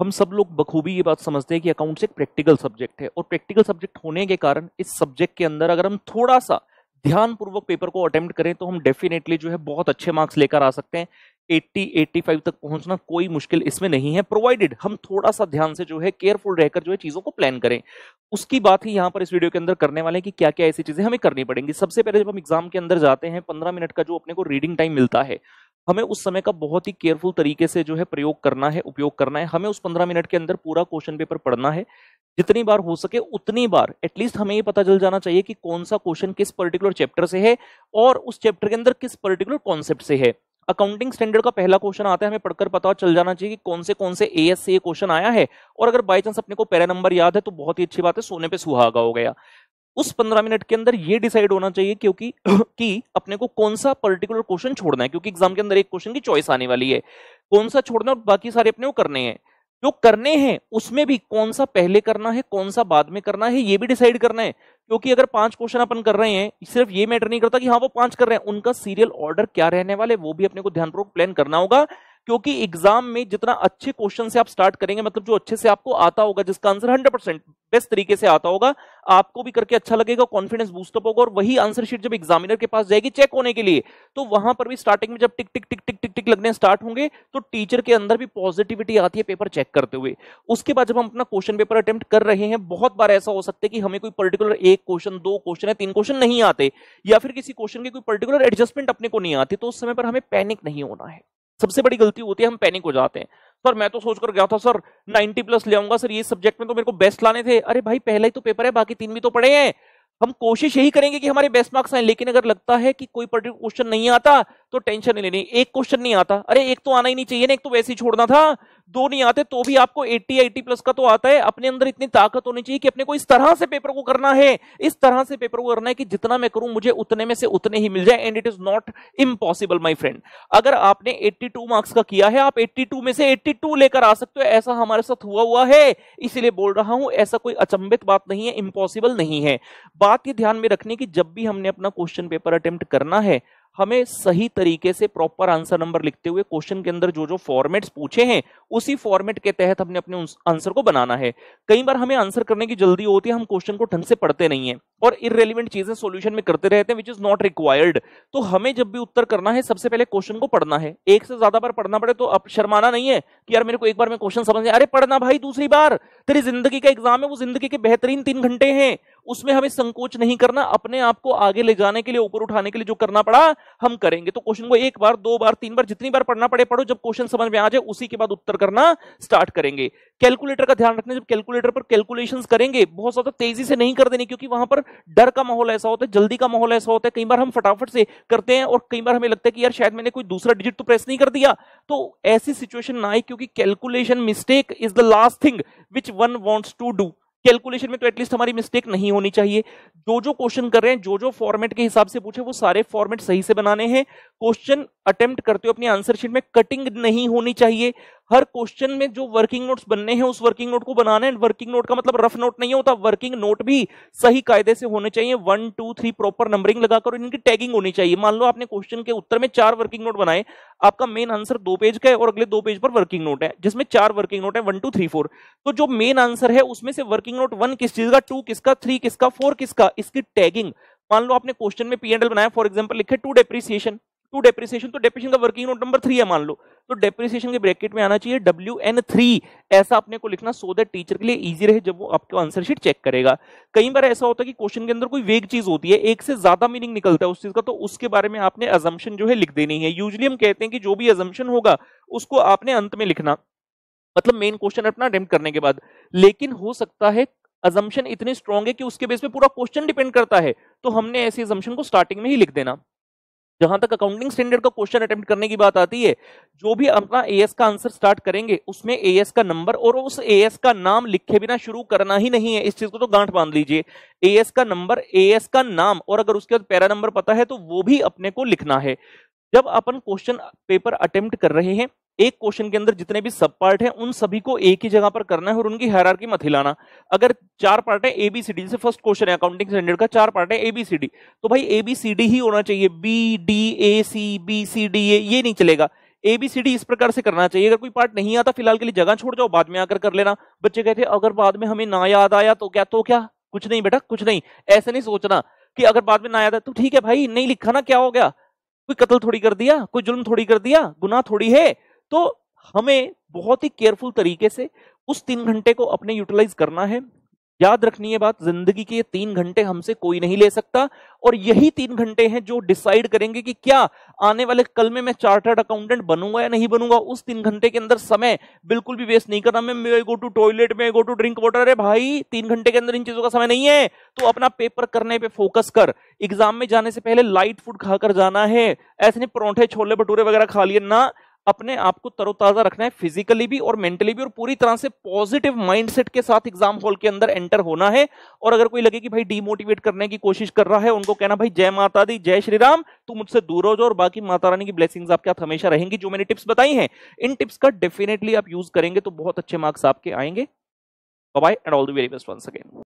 हम सब लोग बखूबी ये बात समझते हैं कि अकाउंट्स एक प्रैक्टिकल सब्जेक्ट है और प्रैक्टिकल सब्जेक्ट होने के कारण इस सब्जेक्ट के अंदर अगर हम थोड़ा सा ध्यानपूर्वक पेपर को अटेम्प्ट करें तो हम डेफिनेटली जो है बहुत अच्छे मार्क्स लेकर आ सकते हैं। 80 85 तक पहुँचना कोई मुश्किल इसमें नहीं है। प्रोवाइडेड हम थोड़ा सा ध्यान से जो है केयरफुल रहकर जो है चीज़ों को प्लान करें। उसकी बात ही यहाँ पर इस वीडियो के अंदर करने वाले हैं कि क्या क्या ऐसी चीज़ें हमें करनी पड़ेंगी। सबसे पहले जब हम एग्ज़ाम के अंदर जाते हैं, पंद्रह मिनट का जो अपने को रीडिंग टाइम मिलता है हमें उस समय का बहुत ही केयरफुल तरीके से जो है प्रयोग करना है, उपयोग करना है। हमें उस पंद्रह मिनट के अंदर पूरा क्वेश्चन पेपर पढ़ना है। जितनी बार हो सके उतनी बार एटलीस्ट हमें ये पता चल जाना चाहिए कि कौन सा क्वेश्चन किस पर्टिकुलर चैप्टर से है और उस चैप्टर के अंदर किस पर्टिकुलर कॉन्सेप्ट से है। अकाउंटिंग स्टैंडर्ड का पहला क्वेश्चन आता है, हमें पढ़कर पता चल जाना चाहिए कि कौन से कौन से ए एस से क्वेश्चन आया है। और अगर बाई चांस अपने को पैरा नंबर याद है तो बहुत ही अच्छी बात है, सोने पे सुहागा हो गया। उस पंद्रह मिनट के अंदर ये डिसाइड होना चाहिए क्योंकि, कि अपने को कौन सा पर्टिकुलर क्वेश्चन छोड़ना है? क्योंकि एग्ज़ाम के अंदर एक क्वेश्चन की चॉइस आने वाली है। कौन सा छोड़ना और बाकी सारे अपने को करने हैं? जो करने हैं, उसमें भी कौन सा पहले करना है, कौन सा बाद में करना है, ये भी डिसाइड करना है। क्योंकि अगर पाँच क्वेश्चन अपन कर रहे हैं, सिर्फ़ ये मैटर नहीं करता कि हाँ वो पाँच कर रहे हैं। उनका सीरियल ऑर्डर क्या रहने वाले वो भी अपने को ध्यानपूर्वक प्लान करना होगा। क्योंकि एग्ज़ाम में जितना अच्छे क्वेश्चन से आप स्टार्ट करेंगे मतलब जो अच्छे से आपको आता होगा, जिसका आंसर हंड्रेड परसेंट बेस्ट तरीके से आता होगा, आपको भी करके अच्छा लगेगा कॉन्फिडेंस बूस्टअप होगा और वही आंसर शीट जब एग्जामिनर के पास जाएगी चेक होने के लिए तो वहाँ पर भी स्टार्टिंग में जब टिक टिक टिक टिक टिक टिक लगने स्टार्ट होंगे तो टीचर के अंदर भी पॉजिटिविटी आती है पेपर चेक करते हुए। उसके बाद जब हम अपना क्वेश्चन पेपर अटेम्प्ट कर रहे हैं, बहुत बार ऐसा हो सकता है कि हमें कोई पर्टिकुलर एक क्वेश्चन दो क्वेश्चन है तीन क्वेश्चन नहीं आते, या फिर किसी क्वेश्चन के कोई पर्टिकुलर एडजस्टमेंट अपने को नहीं आती तो उस समय पर हमें पैनिक नहीं होना है। सबसे बड़ी गलती होती है, हम पैनिक हो जाते हैं। सर, मैं तो सोचकर गया था, सर 90 प्लस ले आऊँगा, सर, ये सब्जेक्ट में तो मेरे को बेस्ट लाने थे। अरे भाई, पहला ही तो पेपर है, बाकी तीन भी तो पढ़े हैं। हम कोशिश यही करेंगे कि हमारे बेस्ट मार्क्स आए, लेकिन अगर लगता है कि कोई पर्टिकुलर क्वेश्चन नहीं आता तो टेंशन नहीं लेनी। एक क्वेश्चन नहीं आता। अरे, एक तो आना ही नहीं चाहिए ना, एक तो वैसे ही छोड़ना था। दो नहीं आते तो भी आपको 80 80 प्लस का तो आता है। अपने अंदर इतनी ताकत होनी चाहिए कि अपने को इस तरह से पेपर को करना है। इस तरह से पेपर को करना है कि जितना मैं करूँ, मुझे उतने में से उतने ही मिल जाए। And it is not impossible my friend अगर आपने 82 मार्क्स का किया है, आप 82 में से 82 लेकर आ सकते हो। ऐसा हमारे साथ हुआ हुआ है। इसीलिए बोल रहा हूँ, ऐसा कोई अचंबित बात नहीं है इम्पॉसिबल नहीं है। बात ये ध्यान में रखने की जब भी हमने अपना क्वेश्चन पेपर अटेम्प्ट करना है हमें सही तरीके से प्रॉपर आंसर नंबर लिखते हुए क्वेश्चन के अंदर जो जो फॉर्मेट्स पूछे हैं, उसी फॉर्मेट के तहत हमने अपने आंसर को बनाना है। कई बार हमें आंसर करने की जल्दी होती है, हम क्वेश्चन को ढंग से पढ़ते नहीं है और इरेलीवेंट चीज़ें सॉल्यूशन में करते रहते हैं विच इज़ नॉट रिक्वायर्ड तो हमें जब भी उत्तर करना है, सबसे पहले क्वेश्चन को पढ़ना है। एक से ज़्यादा बार पढ़ना पड़े तो अब शर्माना नहीं है कि यार मेरे को एक बार में क्वेश्चन समझ अरे पढ़ना भाई, दूसरी बार! तेरी ज़िंदगी का एग्ज़ाम है, वो ज़िंदगी के बेहतरीन तीन घंटे हैं। उसमें हमें संकोच नहीं करना, अपने आप को आगे ले जाने के लिए, ऊपर उठाने के लिए जो करना पड़ा, हम करेंगे। तो क्वेश्चन को एक बार, दो बार, तीन बार, जितनी बार पढ़ना पड़े, पढ़ो। जब क्वेश्चन समझ में आ जाए, उसी के बाद उत्तर करना स्टार्ट करेंगे। कैलकुलेटर का ध्यान रखना, जब कैलकुलेटर पर कैलकुलेशन करेंगे, बहुत ज़्यादा तेज़ी से नहीं कर देने, क्योंकि वहाँ पर डर का माहौल ऐसा होता है, जल्दी का माहौल ऐसा होता है। कई बार हम फटाफट से करते हैं और कई बार हमें लगता है कि यार, शायद मैंने कोई दूसरा डिजिट तो प्रेस नहीं कर दिया। तो ऐसी सिचुएशन ना आए, क्योंकि calculation mistake is the last thing which one wants to do calculation में तो एटलीस्ट हमारी मिस्टेक नहीं होनी चाहिए। जो जो क्वेश्चन कर रहे हैं, जो जो फॉर्मेट के हिसाब से पूछे, वो सारे फॉर्मेट सही से बनाने हैं। क्वेश्चन अटेम्प्ट करते हो अपनी आंसर शीट में कटिंग नहीं होनी चाहिए। हर क्वेश्चन में जो वर्किंग नोट्स बनने हैं, उस वर्किंग नोट को बनाना है। वर्किंग नोट का मतलब रफ नोट नहीं होता। वर्किंग नोट भी सही कायदे से होने चाहिए। One two three proper numbering लगाकर इनकी टैगिंग होनी चाहिए। मान लो आपने क्वेश्चन के उत्तर में चार वर्किंग नोट बनाए। आपका मेन आंसर दो पेज का है और अगले दो पेज पर वर्किंग नोट है, जिसमें चार वर्किंग नोट है। वन टू थ्री फोर तो जो मेन आंसर है, उसमें से वर्किंग नोट वन किस चीज़ का टू किसका थ्री किसका फोर किसका, इसकी टैगिंग मान लो आपने क्वेश्चन में पी एंडल बनाया। फॉर एग्ज़ाम्पल लिखे टू डेप्रिसिएशन टू डेप्रिसिएशन तो डेप्रिसिएशन का वर्किंग नोट नंबर थ्री है, मान लो। तो डेप्रिसिएशन के ब्रैकेट में आना चाहिए डब्ल्यू एन थ्री ऐसा अपने को लिखना सो दैट टीचर के लिए ईजी रहे जब वो आपको आंसर शीट चेक करेगा। कई बार ऐसा होता है कि क्वेश्चन के अंदर कोई वेग चीज़ होती है, एक से ज़्यादा मीनिंग निकलता है उस चीज़ का तो उसके बारे में आपने अजम्पन जो है लिख देनी है। यूजली हम कहते हैं कि जो भी अजम्पन होगा, उसको आपने अंत में लिखना। मतलब मेन क्वेश्चन अपना अटेम्प्ट करने के बाद। लेकिन हो सकता है अजम्पन इतनी स्ट्रॉन्ग है कि उसके बेस पे पूरा क्वेश्चन डिपेंड करता है तो हमने ऐसे अजम्पन को स्टार्टिंग में ही लिख देना। जहाँ तक अकाउंटिंग स्टैंडर्ड का क्वेश्चन अटेम्प्ट करने की बात आती है, जो भी अपना एएस का आंसर स्टार्ट करेंगे, उसमें एएस का नंबर और उस एएस का नाम लिखे बिना शुरू करना ही नहीं है। इस चीज़ को तो गांठ बाँध लीजिए। एएस का नंबर एएस का नाम और अगर उसके बाद पैरा नंबर पता है तो वो भी अपने को लिखना है। जब अपन क्वेश्चन पेपर अटेम्प्ट कर रहे हैं एक क्वेश्चन के अंदर जितने भी सब पार्ट हैं, उन सभी को एक ही जगह पर करना है और उनकी हैरारकी मत हिलाना। अगर चार पार्ट है एबीसीडी जैसे फ़र्स्ट क्वेश्चन है अकाउंटिंग स्टैंडर्ड का, चार पार्ट है एबीसीडी तो भाई एबीसीडी ही होना चाहिए। B D A C B C D A ये नहीं चलेगा। ए बी सी डी इस प्रकार से करना चाहिए। अगर कोई पार्ट नहीं आता, फ़िलहाल के लिए जगह छोड़ जाओ, बाद में आकर कर लेना। बच्चे कहते अगर बाद में हमें ना याद आया तो क्या तो क्या? कुछ नहीं बेटा, कुछ नहीं। ऐसे नहीं सोचना कि अगर बाद में ना याद आया तो ठीक है भाई, नहीं लिखा ना, क्या हो गया? कोई कत्ल थोड़ी कर दिया? कोई जुल्म थोड़ी कर दिया? गुनाह थोड़ी है? तो हमें बहुत ही केयरफुल तरीके से उस तीन घंटे को अपने यूटिलाइज करना है। याद रखनी है बात, ज़िंदगी के तीन घंटे हमसे कोई नहीं ले सकता और यही तीन घंटे हैं जो डिसाइड करेंगे कि क्या आने वाले कल में मैं चार्टर्ड अकाउंटेंट बनूँगा या नहीं बनूँगा। उस तीन घंटे के अंदर समय बिल्कुल भी वेस्ट नहीं करना। मैं गो टू टॉयलेट में गो टू ड्रिंक वाटर अरे भाई, तीन घंटे के अंदर इन चीज़ों का समय नहीं है। तो अपना पेपर करने पे फोकस कर। एग्ज़ाम में जाने से पहले लाइट फ़ूड खाकर जाना है। ऐसे नहीं परोठे छोले भटूरे वगैरह खा लिए ना। अपने आप को तरोताजा रखना है फिजिकली भी और मेंटली भी, और पूरी तरह से पॉजिटिव माइंडसेट के साथ एग्ज़ाम हॉल के अंदर एंटर होना है। और अगर कोई लगे कि भाई डीमोटिवेट करने की कोशिश कर रहा है, उनको कहना, भाई जय माता दी, जय श्री राम, तू मुझसे दूर हो जाओ और बाकी माता रानी की ब्लेसिंग्स आपके हाथ हमेशा रहेंगी, जो मैंने टिप्स बताई हैं, इन टिप्स का डेफिनेटली आप यूज़ करेंगे तो बहुत अच्छे मार्क्स आपके आएँगे। Bye and all the very best once again